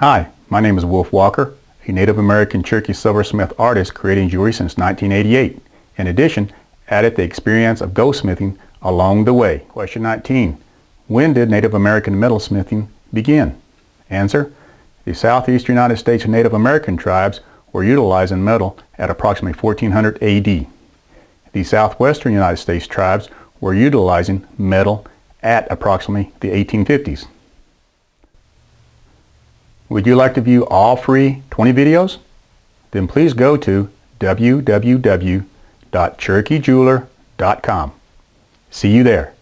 Hi, my name is Wolf Walker, a Native American Cherokee silversmith artist creating jewelry since 1988. In addition, added the experience of goldsmithing along the way. Question 19. When did Native American metalsmithing begin? Answer. The southeastern United States Native American tribes were utilizing metal at approximately 1400 AD. The southwestern United States tribes were utilizing metal at approximately the 1850s. Would you like to view all free 20 videos? Then please go to www.cherokeejeweler.com. See you there.